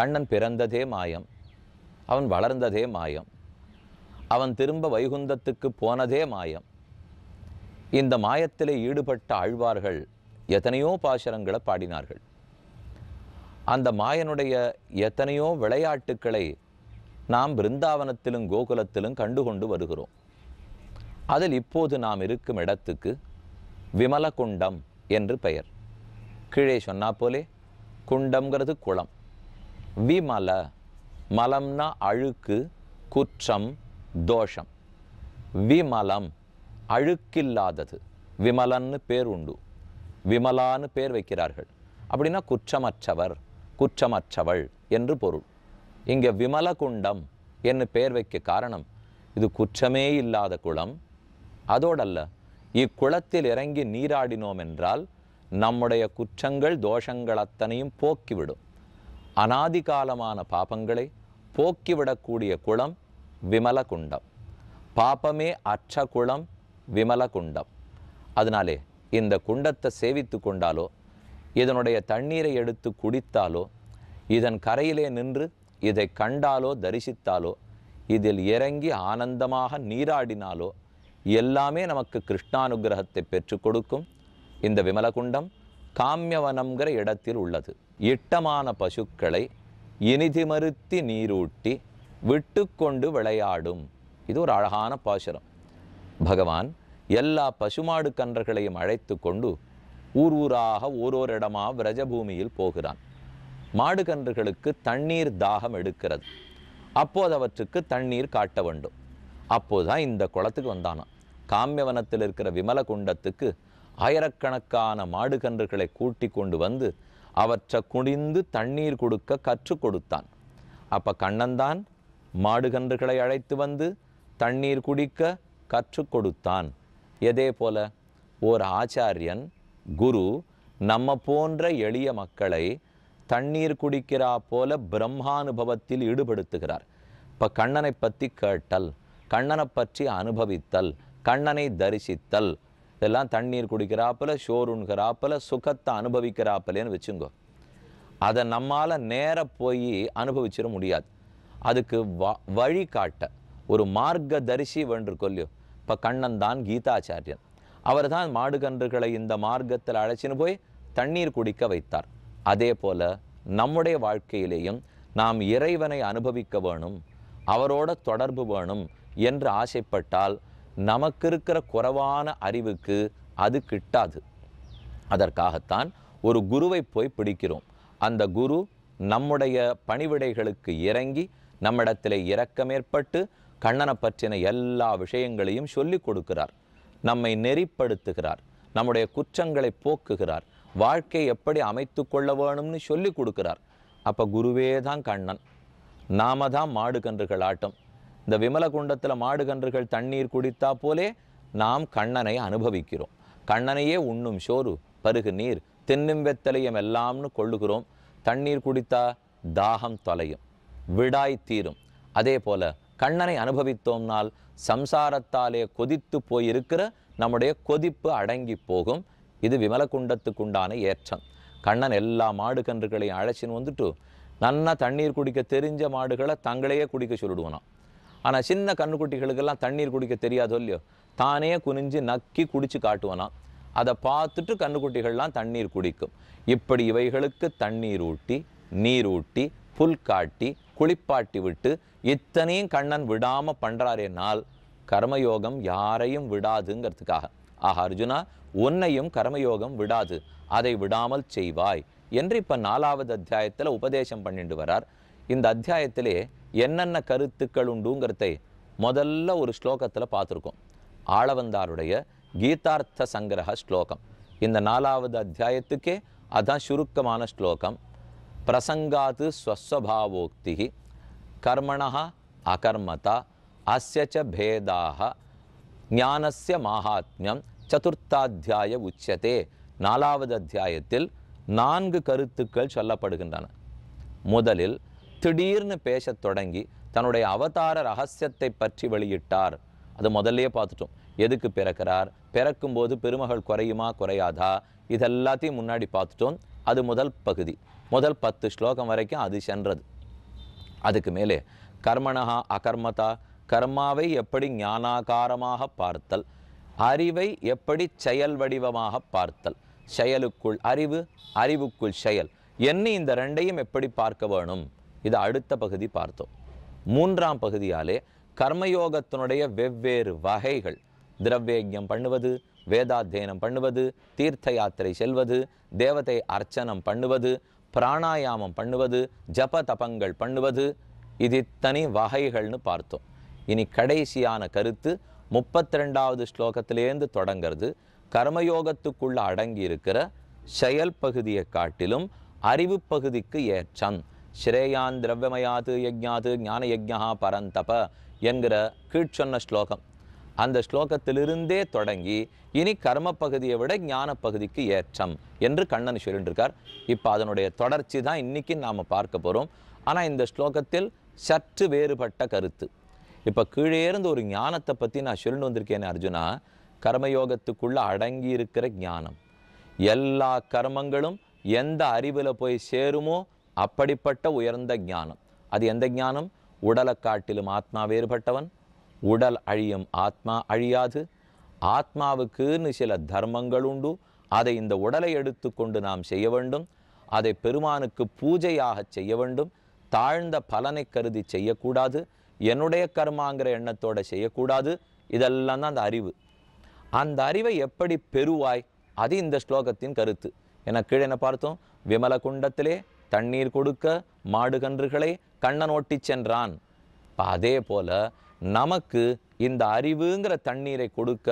கண்ணன் பிறந்ததே மாயம். அவன் வளர்ந்ததே மாயம். அவன் திரும்ப வைகுந்தத்துக்கு போனதே மாயம். இந்த மாயத்திலே ஈடுபட்ட ஆழ்வார்கள் எத்தனையோ பாசுரங்களை பாடினார்கள். அந்த மாயனுடைய எத்தனையோ விளையாட்டுக்களை நாம் பிருந்தாவனத்திலும் கோகுலத்திலும் கண்டுகொண்டு வருகிறோம். அதில் இப்போது நாம் இருக்கும் இடத்துக்கு விமலகுண்டம் என்று பெயர். கீழே சொன்னா போலே குண்டம்ங்கிறது குளம். விமல மலம்னா அழுக்கு குற்றம் தோஷம். விமலம் அழுக்கில்லாதது. விமலன்னு பேர் உண்டு. விமலான்னு பேர் வைக்கிறார்கள். அப்படின்னா குற்றமற்றவர் குற்றமற்றவள் என்று பொருள். இங்கே விமல குண்டம் என்று பெயர் வைக்க காரணம் இது குற்றமே இல்லாத குளம். அதோடல்ல இக்குளத்தில் இறங்கி நீராடினோம் என்றால் நம்முடைய குற்றங்கள் தோஷங்கள் அத்தனையும் போக்கிவிடும். அனாதிகாலமான பாபங்களை போக்கிவிடக்கூடிய குளம் விமல குண்டம் பாபமே அற்ற குளம் விமல குண்டம் அதனாலே இந்த குண்டத்தை சேவித்து கொண்டாலோ இதனுடைய தண்ணீரை எடுத்து குடித்தாலோ இதன் கரையிலே நின்று இதை கண்டாலோ தரிசித்தாலோ இதில் இறங்கி ஆனந்தமாக நீராடினாலோ எல்லாமே நமக்கு கிருஷ்ணானுகிரகத்தை பெற்றுக் கொடுக்கும். இந்த விமலகுண்டம் காமியவனம்ங்கிற இடத்தில் உள்ளது. இட்டமான பசுக்களை இனிதிமறுத்தி நீரூட்டி விட்டுக்கொண்டு விளையாடும். இது ஒரு அழகான பாசுரம். பகவான் எல்லா பசுமாடு கன்றர்களையும் அழைத்து கொண்டு ஊர் ஊராக ஓரோரிடமா விரஜபூமியில் போகிறான். மாடு கன்றுகளுக்கு தண்ணீர் தாகம் எடுக்கிறது. அப்போது அவற்றுக்கு தண்ணீர் காட்ட வேண்டும். அப்போதுதான் இந்த குளத்துக்கு வந்தானாம். காமியவனத்தில் இருக்கிற விமல குண்டத்துக்கு ஆயிரக்கணக்கான மாடு கன்றுகளை கூட்டி கொண்டு வந்து அவற்றை குனிந்து தண்ணீர் கொடுக்க கற்றுக் கொடுத்தான். அப்போ கண்ணன்தான் மாடுகன்றுகளை அழைத்து வந்து தண்ணீர் குடிக்க கற்றுக் கொடுத்தான். எதே போல ஓர் ஆச்சாரியன் குரு நம்ம போன்ற எளிய மக்களை தண்ணீர் குடிக்கிறா போல பிரம்மானுபவத்தில் ஈடுபடுத்துகிறார். இப்போ கண்ணனை பற்றி கேட்டல் கண்ணனை பற்றி அனுபவித்தல் கண்ணனை தரிசித்தல் இதெல்லாம் தண்ணீர் குடிக்கிறாப்புல ஷோருண்கிறாப்புல சுகத்தை அனுபவிக்கிறாப்புலேன்னு வச்சுங்கோ. அதை நம்மால் நேர போய் அனுபவிச்சிட முடியாது. அதுக்கு வ வழிகாட்ட ஒரு மார்க்க தரிசி வென்று கொல்லியோ இப்போ கண்ணன் தான் கீதாச்சாரியன். அவர் தான் மாடுகன்றுகளை இந்த மார்க்கத்தில் அழைச்சின்னு போய் தண்ணீர் குடிக்க வைத்தார். அதே போல நம்முடைய வாழ்க்கையிலேயும் நாம் இறைவனை அனுபவிக்க வேணும் அவரோட தொடர்பு வேணும் என்று ஆசைப்பட்டால் நமக்கு இருக்கிற குறைவான அறிவுக்கு அது கிட்டாது. அதற்காகத்தான் ஒரு குருவை போய் பிடிக்கிறோம். அந்த குரு நம்முடைய பணிவிடைகளுக்கு இறங்கி நம்மிடத்தில் இரக்கமேற்பட்டு கண்ணனை பற்றின எல்லா விஷயங்களையும் சொல்லிக் கொடுக்கிறார். நம்மை நெறிப்படுத்துகிறார். நம்முடைய குற்றங்களை போக்குகிறார். வாழ்க்கை எப்படி அமைத்து கொள்ள வேணும்னு சொல்லி கொடுக்கிறார். அப்போ குருவே தான் கண்ணன். நாம தான் மாடு கன்றுகள் ஆட்டம் இந்த விமல குண்டத்தில் மாடு கன்றுகள் தண்ணீர் குடித்தா போலே நாம் கண்ணனை அனுபவிக்கிறோம். கண்ணனையே உண்ணும் சோறு பருகு நீர் தின்னும் வெத்தலையும் எல்லாம்னு கொள்ளுகிறோம். தண்ணீர் குடித்தா தாகம் தொலையும் விடாய் தீரும். அதே போல கண்ணனை அனுபவித்தோம்னால் சம்சாரத்தாலே கொதித்து போயிருக்கிற நம்முடைய கொதிப்பு அடங்கி போகும். இது விமலகுண்டத்துக்குண்டான ஏற்றம். கண்ணன் எல்லா மாடு கன்றுகளையும் அழைச்சின்னு வந்துட்டு நன்னா தண்ணீர் குடிக்க தெரிஞ்ச மாடுகளை தங்களையே குடிக்க சொல்லிடுவானாம். ஆனால் சின்ன கண்ணுக்குட்டிகளுக்கெல்லாம் தண்ணீர் குடிக்க தெரியாதோ இல்லையோ தானே குனிஞ்சு நக்கி குடித்து காட்டுவானாம். அதை பார்த்துட்டு கண்ணுக்குட்டிகள்லாம் தண்ணீர் குடிக்கும். இப்படி இவைகளுக்கு தண்ணீர் ஊட்டி நீர் ஊட்டி புல் காட்டி குளிப்பாட்டி விட்டு இத்தனையும் கண்ணன் விடாமல் பண்ணுறாரேனால் கர்மயோகம் யாரையும் விடாதுங்கிறதுக்காக. ஆஹா அர்ஜுனா உன்னையும் கர்மயோகம் விடாது. அதை விடாமல் செய்வாய் என்று இப்போ நாலாவது அத்தியாயத்தில் உபதேசம் பண்ணிட்டு வரார் இந்த அத்தியாயத்திலே என்னென்ன கருத்துக்கள் உண்டுங்கிறதை முதல்ல ஒரு ஸ்லோகத்தில் பார்த்துருக்கோம். ஆளவந்தாருடைய கீதார்த்த சங்கிரக ஸ்லோகம். இந்த நாலாவது அத்தியாயத்துக்கே அதான் சுருக்கமான ஸ்லோகம். பிரசங்காத்து ஸ்வஸ்வபாவோக்தி கர்மணः அகர்மதா அஸ்ய பேதாக ஞானஸ்ய மகாத்மியம் சதுர்த்தாத்தியாய உச்சதே. நாலாவது அத்தியாயத்தில் நான்கு கருத்துக்கள் சொல்லப்படுகின்றன. முதலில் திடீர்னு பேசத் தொடங்கி தன்னுடைய அவதார ரகசியத்தை பற்றி வெளியிட்டார். அது முதல்லையே பார்த்துட்டோம். எதுக்கு பிறக்கிறார்? பிறக்கும்போது பெருமகள் குறையுமா? குறையாதா? இதெல்லாத்தையும் முன்னாடி பார்த்துட்டோம். அது முதல் பகுதி. முதல் பத்து ஸ்லோகம் வரைக்கும் அது சென்றது. அதுக்கு மேலே கர்மணா அகர்மதா கர்மாவை எப்படி ஞானாகாரமாக பார்த்தல் அறிவை எப்படி செயல் வடிவமாக பார்த்தல் செயலுக்குள் அறிவு அறிவுக்குள் செயல் என்ன இந்த ரெண்டையும் எப்படி பார்க்க வேணும்? இது அடுத்த பகுதி பார்த்தோம். மூன்றாம் பகுதியாலே கர்மயோகத்தினுடைய வெவ்வேறு வகைகள். திரவ்யஜம் பண்ணுவது வேதாத்தியனம் பண்ணுவது தீர்த்த யாத்திரை செல்வது தேவதை அர்ச்சனம் பண்ணுவது பிராணாயாமம் பண்ணுவது ஜப தபங்கள் பண்ணுவது இது இத்தனை வகைகள்னு பார்த்தோம். இனி கடைசியான கருத்து முப்பத்தி ரெண்டாவது ஸ்லோகத்திலேருந்து தொடங்கிறது. கர்மயோகத்துக்குள்ள அடங்கி இருக்கிற செயல் பகுதியை காட்டிலும் அறிவு பகுதிக்கு ஏற்றம். ஸ்ரேயான் திரவியமயாது யஜ்ஞாது ஞான யஜ்யா பரந்தப என்கிற கீழ்ச்சொன்ன ஸ்லோகம். அந்த ஸ்லோகத்திலிருந்தே தொடங்கி இனி கர்ம பகுதியை விட ஞான பகுதிக்கு ஏற்றம் என்று கண்ணன் சொல்லிட்டு இப்போ அதனுடைய தொடர்ச்சி தான் இன்னைக்கு நாம் பார்க்க போகிறோம் ஆனால் இந்த ஸ்லோகத்தில் சற்று வேறுபட்ட கருத்து. இப்போ கீழே இருந்து ஒரு ஞானத்தை பற்றி நான் சொல்லிட்டு வந்திருக்கேன் அர்ஜுனா கர்மயோகத்துக்குள்ள அடங்கி இருக்கிற ஞானம். எல்லா கர்மங்களும் எந்த அறிவில் போய் சேருமோ அப்படிப்பட்ட உயர்ந்த ஞானம். அது எந்த ஞானம்? உடலை காட்டிலும் ஆத்மா வேறுபட்டவன் உடல் அழியும் ஆத்மா அழியாது. ஆத்மாவுக்குன்னு சில தர்மங்கள் உண்டு. அதை இந்த உடலை எடுத்துக்கொண்டு நாம் செய்ய வேண்டும். அதை பெருமானுக்கு பூஜையாக செய்ய வேண்டும். தாழ்ந்த பலனை கருதி செய்யக்கூடாது. என்னுடைய கர்மாங்கிற எண்ணத்தோடு செய்யக்கூடாது. இதெல்லாம் தான் அந்த அறிவு. அந்த அறிவை எப்படி பெறுவாய்? அது இந்த ஸ்லோகத்தின் கருத்து. என கீழே என்ன பார்த்தோம்? விமல குண்டத்திலே தண்ணீர் கொடுக்க மாடுகன்றுகளை கண்ணன் ஓட்டிச் சென்றான். அதே போல நமக்கு இந்த அறிவுங்கிற தண்ணீரை கொடுக்க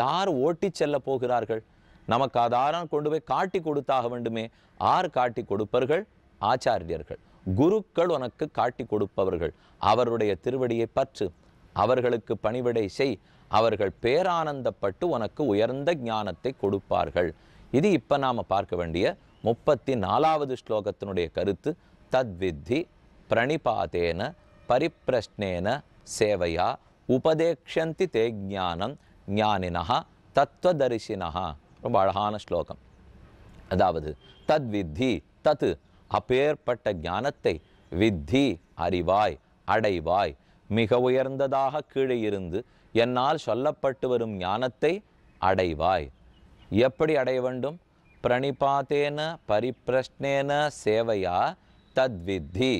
யார் ஓட்டிச் செல்ல போகிறார்கள்? நமக்கு அதாரம் கொண்டு போய் காட்டி கொடுத்தாக வேண்டுமே. ஆர் காட்டி கொடுப்பர்கள்? ஆச்சாரியர்கள். குருக்கள் உனக்கு காட்டி கொடுப்பவர்கள். அவருடைய திருவடியை பற்று. அவர்களுக்கு பணிவிடை செய். அவர்கள் பேரானந்தப்பட்டு உனக்கு உயர்ந்த ஞானத்தை கொடுப்பார்கள். இது இப்போ நாம பார்க்க வேண்டிய முப்பத்தி நாலாவது ஸ்லோகத்தினுடைய கருத்து தத்வித்தி பிரணிபாதேன பரிப்பிரஷ்னேன சேவையா உபதேக்ஷந்தி தே ஞானம் ஞானினஹா தத்துவதரிசினஹா ரொம்ப அழகான ஸ்லோகம். அதாவது தத் வித்தி தத் அப்பேற்பட்ட ஞானத்தை வித்தி அறிவாய் அடைவாய் மிக உயர்ந்ததாக கீழே இருந்து என்னால் சொல்லப்பட்டு வரும் ஞானத்தை அடைவாய். எப்படி அடைய வேண்டும்? பிரணிபாத்தேன பரிப்பிரஷ்னேன சேவையா தத்வித்தி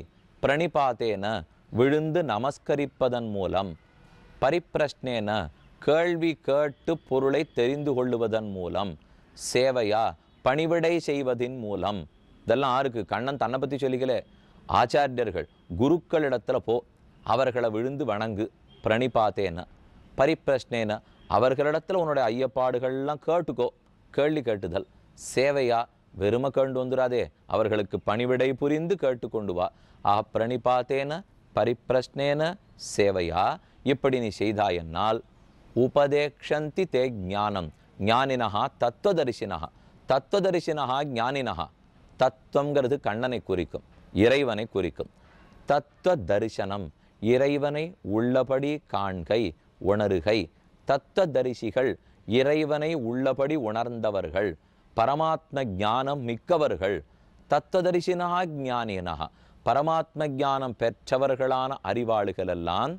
பிரணிபாத்தேன விழுந்து நமஸ்கரிப்பதன் மூலம்। பரிப்பிரஷ்னேன கேள்வி கேட்டு பொருளை தெரிந்து கொள்ளுவதன் மூலம்। சேவையா பணிவிடை செய்வதின் மூலம்। இதெல்லாம் ஆருக்கு? கண்ணன் தன்னை பற்றி சொல்லிக்கலே. ஆச்சாரியர்கள் குருக்களிடத்தில் போ அவர்களை விழுந்து வணங்கு. பிரணிபாத்தேன பரிப்பிரஷ்னேன அவர்களிடத்தில் உன்னுடைய ஐயப்பாடுகள்லாம் கேட்டுக்கோ. கேள்வி கேட்டுதல். சேவையா? வெறும கேண்டு வந்துடாதே அவர்களுக்கு பணிவிடை புரிந்து கேட்டுக்கொண்டு வா. ஆ பிரணிபாத்தேன பரிப்பிரஷ்னேன சேவையா? இப்படி நீ செய்தாயென்னால் உபதேக்ஷந்தி தே ஞானம். ஞானினஹா தத்துவதரிசினஹா. தத்துவதரிசினஹா ஞானினஹா. தத்துவங்கிறது கண்ணனை குறிக்கும் இறைவனை குறிக்கும். தத்துவ தரிசனம் இறைவனை உள்ளபடி காண்கை உணருகை. தத்துவ தரிசிகள் இறைவனை உள்ளபடி உணர்ந்தவர்கள். பரமாத்ம ஞானம் மிக்கவர்கள் தத்துவதரிசினா ஞானினா பரமாத்ம ஞானம் பெற்றவர்களான அறிவாளுகளெல்லாம்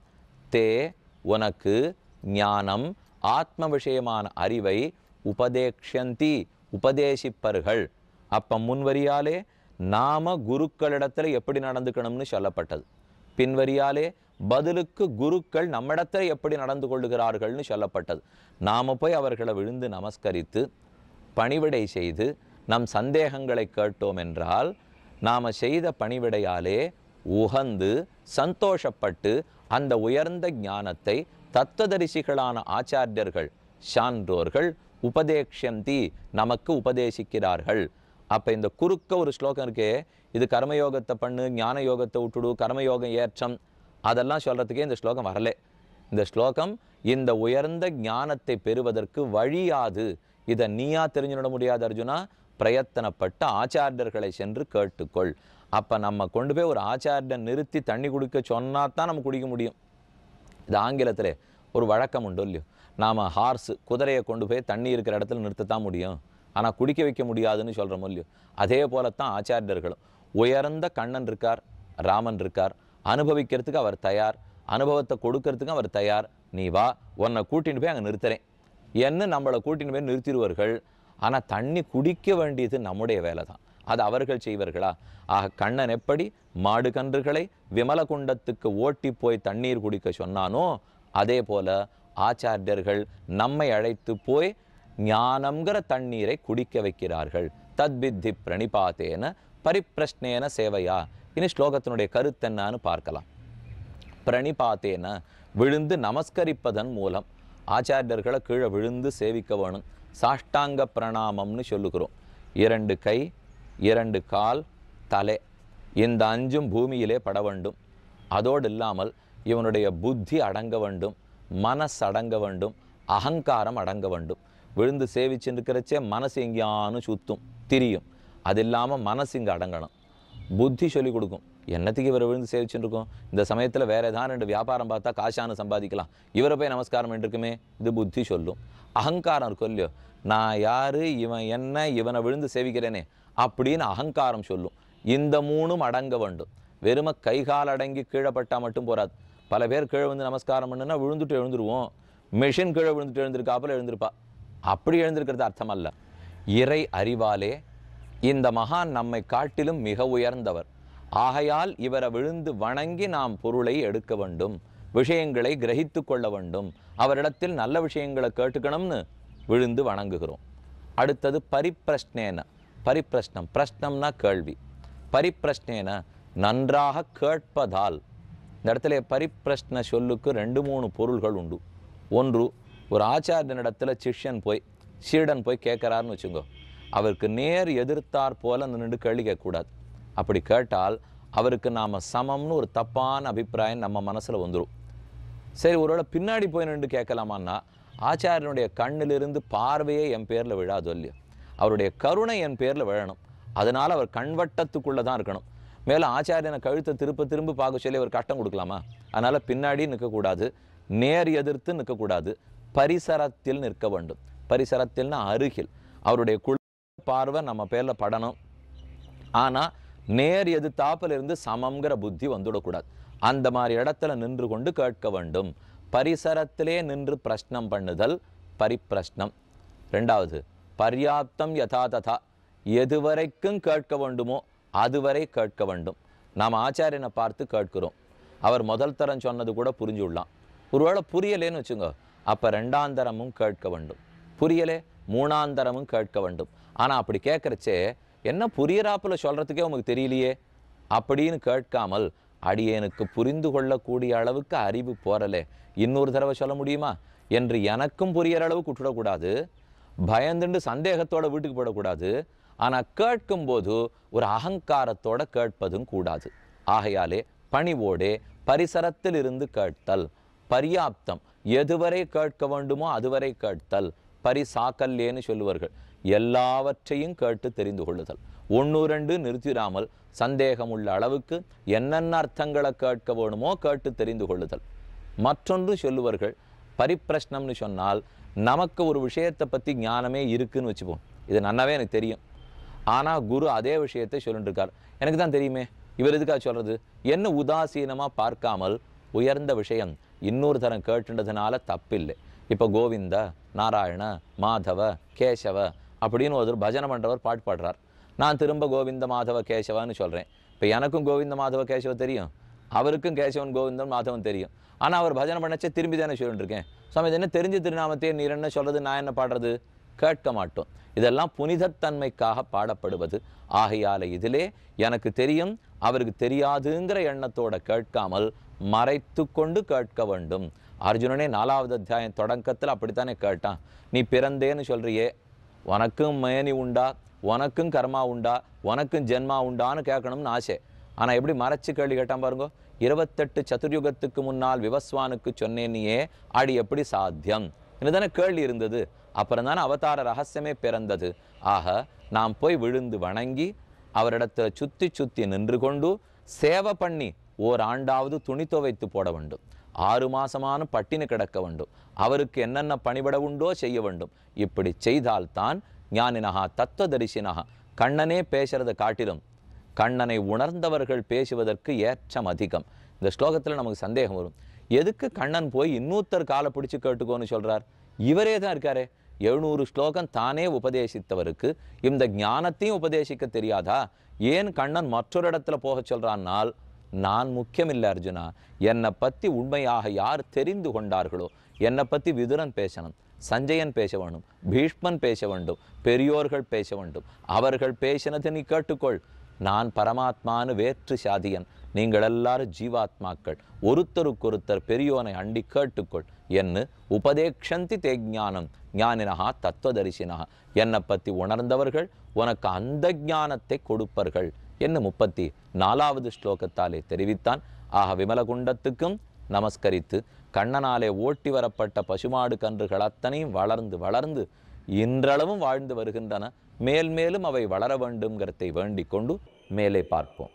தே உனக்கு ஞானம் ஆத்ம விஷயமான அறிவை உபதேக்ஷந்தி உபதேசிப்பர்கள். அப்ப முன்வரியாலே நாம குருக்களிடத்துல எப்படி நடந்துக்கணும்னு சொல்லப்பட்டது. பின்வரியாலே பதிலுக்கு குருக்கள் நம்மிடத்துல எப்படி நடந்து கொள்ளுகிறார்கள்னு சொல்லப்பட்டது. நாம போய் அவர்களை விழுந்து நமஸ்கரித்து பணிவிடை செய்து நம் சந்தேகங்களை கேட்டோம் என்றால் நாம செய்த பணிவிடையாலே உகந்து சந்தோஷப்பட்டு அந்த உயர்ந்த ஞானத்தை தத்துவதரிசிகளான ஆச்சாரியர்கள் சான்றோர்கள் உபதேக்ஷந்தி நமக்கு உபதேசிக்கிறார்கள். அப்போ இந்த குறுக்க ஒரு ஸ்லோகம் இருக்கே இது கர்மயோகத்தை பண்ணு ஞான யோகத்தை விட்டுடு கர்மயோகம் ஏற்றம் அதெல்லாம் சொல்றதுக்கே இந்த ஸ்லோகம் வரலே. இந்த ஸ்லோகம் இந்த உயர்ந்த ஞானத்தை பெறுவதற்கு வழியாது. இதை நீயா தெரிஞ்சுட முடியாது அர்ஜுனா. பிரயத்தனப்பட்ட ஆச்சாரியர்களை சென்று கேட்டுக்கொள். அப்போ நம்ம கொண்டு போய் ஒரு ஆச்சாரியை நிறுத்தி தண்ணி குடிக்க சொன்னால் தான் நம்ம குடிக்க முடியும். இது ஆங்கிலத்தில் ஒரு வழக்கம் உண்டு இல்லையோ? நாம் ஹார்ஸ் குதிரையை கொண்டு போய் தண்ணி இருக்கிற இடத்துல நிறுத்தத்தான் முடியும். ஆனால் குடிக்க வைக்க முடியாதுன்னு சொல்கிறோம் இல்லையோ? அதே போலத்தான் ஆச்சாரியர்களும். உயர்ந்த கண்ணன் இருக்கார் ராமன் இருக்கார். அனுபவிக்கிறதுக்கு அவர் தயார். அனுபவத்தை கொடுக்கறதுக்கு அவர் தயார். நீ வா உன்னை கூட்டின்னு போய் அங்கே நிறுத்துறேன். என்ன நம்மளை கூட்டின்னு போய் நிறுத்திடுவார்கள்? ஆனால் தண்ணி குடிக்க வேண்டியது நம்முடைய வேலை தான் அது அவர்கள் செய்வார்களா? ஆக கண்ணன் எப்படி மாடு கன்றுகளை விமல குண்டத்துக்கு ஓட்டி போய் தண்ணீர் குடிக்க சொன்னானோ அதே போல ஆச்சாரியர்கள் நம்மை அழைத்து போய் ஞானம்ங்கிற தண்ணீரை குடிக்க வைக்கிறார்கள். தத்வித்தி பிரணிபாத்தேன பரிப்பிரஷ்னேன சேவையா? இனி ஸ்லோகத்தினுடைய கருத்தென்னான்னு பார்க்கலாம். பிரணிபாத்தேன விழுந்து நமஸ்கரிப்பதன் மூலம் ஆச்சாரியர்களை கீழே விழுந்து சேவிக்க வேணும். சாஷ்டாங்க பிரணாமம்னு சொல்லுகிறோம். இரண்டு கை இரண்டு கால் தலை. இந்த அஞ்சும் பூமியிலே பட வேண்டும். அதோடு இல்லாமல் இவனுடைய புத்தி அடங்க வேண்டும். மனசு அடங்க வேண்டும். அகங்காரம் அடங்க வேண்டும். விழுந்து சேவிச்சுருக்கிறச்சே மனசு எங்கேயானு சுத்தும் திரியும். அது இல்லாமல் மனசு இங்கே அடங்கணும். புத்தி சொல்லிக் கொடுக்கும். என்னத்துக்கு இவரை விழுந்து சேவிச்சுருக்கோம் இந்த சமயத்தில் வேற ஏதாவது ரெண்டு வியாபாரம் பார்த்தா காசான சம்பாதிக்கலாம். இவரை போய் நமஸ்காரம் பண்ணிருக்குமே இது புத்தி சொல்லும். அகங்காரம் இருக்கும் இல்லையோ? நான் யாரு இவன் என்ன இவனை விழுந்து சேவிக்கிறேனே அப்படின்னு அகங்காரம் சொல்லும். இந்த மூணும் அடங்க வேண்டும். வெறும கை கால் அடங்கி கீழே மட்டும் போகாது பல பேர் கீழே வந்து நமஸ்காரம் பண்ணுன்னா விழுந்துட்டு எழுந்துருவோம். மிஷின் கீழே விழுந்துட்டு எழுந்திருக்காப்புல எழுந்திருப்பா. அப்படி எழுந்திருக்கிறது அர்த்தம் அல்ல இறை அறிவாலே இந்த மகான் நம்மை காட்டிலும் மிக உயர்ந்தவர். ஆகையால் இவரை விழுந்து வணங்கி நாம் பொருளை எடுக்க வேண்டும் விஷயங்களை கிரகித்து கொள்ள வேண்டும். அவரிடத்தில் நல்ல விஷயங்களை கேட்டுக்கணும்னு விழுந்து வணங்குகிறோம். அடுத்தது பரிப்பிரஷ்னேன பரிப்பிரஷ்னம் பிரஷ்னம்னா கேள்வி. பரிப்பிரஷ்னேன நன்றாக கேட்பதால். இந்த இடத்துல பரிப்பிரஷ்ன சொல்லுக்கு ரெண்டு மூணு பொருள்கள் உண்டு. ஒன்று ஒரு ஆச்சாரியனிடத்தில் சிஷ்யன் போய் சீடன் போய் கேட்குறாருன்னு வச்சுங்கோ. அவருக்கு நேர் எதிர்த்தார் போல நின்று கேள்வி கேட்கக்கூடாது. அப்படி கேட்டால் அவருக்கு நாம் சமம்னு ஒரு தப்பான அபிப்பிராயம் நம்ம மனசில் வந்துடும் சரி ஒருவேளை பின்னாடி போய் நின்று கேட்கலாமான்னா ஆச்சாரியனுடைய கண்ணிலிருந்து பார்வையே என் பேரில் விழாது இல்லையோ. அவருடைய கருணை என் பேரில் விழணும். அதனால் அவர் கண்வட்டத்துக்குள்ளே தான் இருக்கணும். மேலும் ஆச்சாரியனை கழுத்தை திரும்ப திரும்ப பார்க்க சொல்லி அவர் கட்டம் கொடுக்கலாமா? அதனால் பின்னாடி நிற்கக்கூடாது நேர் எதிர்த்து நிற்கக்கூடாது பரிசரத்தில் நிற்க வேண்டும். பரிசரத்தில்னா அருகில். அவருடைய குழு பார்வை நம்ம பேரில் படணும். ஆனால் நேர் எதிர்த்தாப்பில் இருந்து சமம்ங்கிற புத்தி வந்துவிடக்கூடாது அந்த மாதிரி இடத்துல நின்று கொண்டு கேட்க வேண்டும். பரிசரத்திலே நின்று பிரஷ்னம் பண்ணுதல் பரிப்பிரஷ்னம். ரெண்டாவது பர்யாப்தம் யதா ததா எதுவரைக்கும் கேட்க வேண்டுமோ அதுவரை கேட்க வேண்டும். நாம் ஆச்சாரியனை பார்த்து கேட்கிறோம். அவர் முதல் தரம் சொன்னது கூட புரிஞ்சு விடலாம் ஒருவேளை புரியலேன்னு வச்சுங்க அப்போ ரெண்டாந்தரமும் கேட்க வேண்டும். புரியலே மூணாந்தரமும் கேட்க வேண்டும். ஆனால் அப்படி கேட்குறச்சே என்ன புரியறாப்புல சொல்கிறதுக்கே உங்களுக்கு தெரியலையே? அப்படின்னு கேட்காமல் அடியேனுக்கு புரிந்து கொள்ளக்கூடிய அளவுக்கு அறிவு போறலே. இன்னொரு தடவை சொல்ல முடியுமா? என்று எனக்கும் புரியற அளவுக்கு விட்டுடக்கூடாது பயந்துண்டு சந்தேகத்தோட வீட்டுக்கு போடக்கூடாது. ஆனால் கேட்கும்போது ஒரு அகங்காரத்தோட கேட்பதும் கூடாது. ஆகையாலே பணிவோடே பரிசரத்தில் இருந்து கேட்டல் பரியாப்தம் எதுவரை கேட்க வேண்டுமோ அதுவரை கேட்டல் பரிசாக்கல்லேன்னு சொல்லுவார்கள். எல்லாவற்றையும் கேட்டு தெரிந்து கொள்ளுதல். ஒன்று ரெண்டு நிறுத்திடாமல் சந்தேகம் உள்ள அளவுக்கு என்னென்ன அர்த்தங்களை கேட்க வேணுமோ கேட்டு தெரிந்து கொள்ளுதல். மற்றொன்று சொல்லுவார்கள் பரிப்பிரஷ்னம்னு சொன்னால் நமக்கு ஒரு விஷயத்தை பற்றி ஞானமே இருக்குன்னு வச்சுப்போம். இது நல்லாவே எனக்கு தெரியும். ஆனால் குரு அதே விஷயத்தை சொல்லிட்டுருக்கார் எனக்கு தான் தெரியுமே. இவர் எதுக்காக சொல்கிறது என்ன உதாசீனமாக பார்க்காமல் உயர்ந்த விஷயம் இன்னொரு தரம் கேட்டுன்றதுனால தப்பில்லை. இப்போ கோவிந்த நாராயண மாதவ கேசவ அப்படின்னு ஒருத்தர் பஜனை பண்ணுறவர் பாட்டு பாடுறார். நான் திரும்ப கோவிந்த மாதவ கேசவான்னு சொல்கிறேன் இப்போ எனக்கும் கோவிந்த மாதவ கேசவ தெரியும். அவருக்கும் கேசவன் கோவிந்தன் மாதவன் தெரியும். ஆனால் அவர் பஜனை பண்ணச்சே திரும்பி தானே சொல்லிட்டு இருக்கேன். சுவாமி இது என்ன தெரிஞ்ச திருநாமத்தையே நீர் என்ன சொல்கிறது நான் என்ன பாடுறது? கேட்க மாட்டோம். இதெல்லாம் புனிதத்தன்மைக்காக பாடப்படுவது. ஆகையால இதிலே எனக்கு தெரியும் அவருக்கு தெரியாதுங்கிற எண்ணத்தோட கேட்காமல் மறைத்து கொண்டு கேட்க வேண்டும். அர்ஜுனனே நாலாவது அத்தியாயம் தொடக்கத்தில் அப்படித்தானே கேட்டான். நீ பிறந்தேன்னு சொல்கிறியே உனக்கும் மேனி உண்டா? உனக்கும் கர்மா உண்டா? உனக்கும் ஜென்மா உண்டான்னு கேட்கணும்னு ஆசை. ஆனால் எப்படி மறைச்சு கேள்வி கேட்டான் பாருங்க. இருபத்தெட்டு சதுர்யுகத்துக்கு முன்னால் விவஸ்வானுக்கு சொன்னேன் அடி எப்படி சாத்தியம்? தானே கேள்வி இருந்தது. அப்புறம் தானே அவதார ரகசியமே பிறந்தது. ஆக நாம் போய் விழுந்து வணங்கி அவரிடத்தில் சுத்தி சுத்தி நின்று கொண்டு சேவை பண்ணி ஓர் ஆண்டாவது துணி துவைத்து போட வேண்டும். ஆறு மாசமான பட்டினி கிடக்க வேண்டும். அவருக்கு என்னென்ன பணிபட உண்டோ செய்ய வேண்டும். இப்படி செய்தால்தான் ஞானினகா தத்துவதரிசினகா கண்ணனே பேசுறதை காட்டிலும் கண்ணனை உணர்ந்தவர்கள் பேசுவதற்கு ஏற்றம் அதிகம். இந்த ஸ்லோகத்தில் நமக்கு சந்தேகம் வரும். எதுக்கு கண்ணன் போய் இன்னொருத்தர் காலை பிடிச்சு கேட்டுக்கோன்னு சொல்கிறார் இவரே தான் இருக்காரே. எழுநூறு ஸ்லோகம் தானே உபதேசித்தவருக்கு. இந்த ஞானத்தையும் உபதேசிக்க தெரியாதா? ஏன் கண்ணன் மற்றொரு இடத்துல போக சொல்கிறான்னால் நான் முக்கியமில்லை அர்ஜுனா. என்னை பற்றி உண்மையாக யார் தெரிந்து கொண்டார்களோ என்னை பற்றி விதுரன் பேசணும் சஞ்சயன் பேச வேண்டும் பீஷ்மன் பேச வேண்டும் பெரியோர்கள் பேச வேண்டும். அவர்கள் பேசினதை நீ கேட்டுக்கொள். நான் பரமாத்மானு வேற்று சாதியன். நீங்கள் எல்லாரும் ஜீவாத்மாக்கள். ஒருத்தருக்கொருத்தர் பெரியோனை அண்டி கேட்டுக்கொள். என்று உபதேக்ஷந்தி தே ஞானம் ஞானினஹா தத்துவதரிசினஹா என்னை பற்றி உணர்ந்தவர்கள் உனக்கு அந்த ஞானத்தை கொடுப்பார்கள். என்று முப்பத்தி நாலாவது ஸ்லோகத்தாலே தெரிவித்தான். ஆக விமலகுண்டத்துக்கும் நமஸ்கரித்து கண்ணனாலே ஓட்டி வரப்பட்ட பசுமாடு கன்றுகள் அத்தனையும் வளர்ந்து வளர்ந்து இன்றளவும் வாழ்ந்து வருகின்றன. மேல் மேலும் அவை வளர வேண்டும்ங்கிறதை வேண்டிக் கொண்டு மேலே பார்ப்போம்.